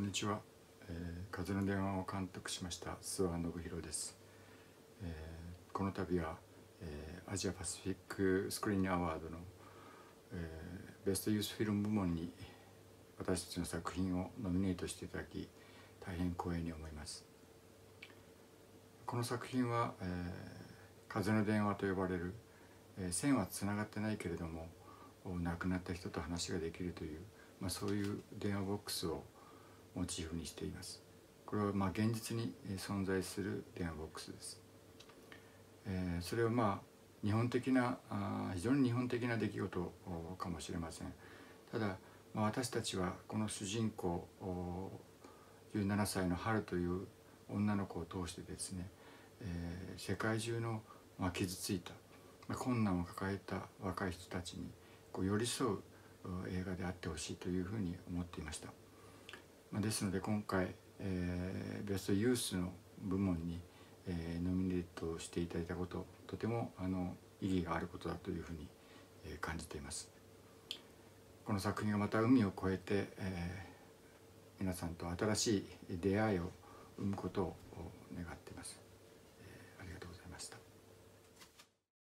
こんにちは、えー、風の電話を監督しました諏訪信弘です、えー、この度は、えー、アジアパシフィックスクリーンアワードの、えー、ベストユースフィルム部門に私たちの作品をノミネートしていただき大変光栄に思います。この作品は、えー、風の電話と呼ばれる、えー、線はつながってないけれども亡くなった人と話ができるという、まあ、そういう電話ボックスをモチーフにしています。これはまあ現実に存在する電話ボックスです、えー、それはまあ日本的なあ非常に日本的な出来事かもしれません。ただ、まあ、私たちはこの主人公17歳の春という女の子を通してですね、えー、世界中の、まあ、傷ついた、まあ、困難を抱えた若い人たちにこう寄り添う映画であってほしいというふうに思っていました。まあ、ですので今回、えー、ベストユースの部門に、えー、ノミネートしていただいたこととてもあの意義があることだというふうに、えー、感じています。この作品がまた海を越えて、えー、皆さんと新しい出会いを生むことを願っています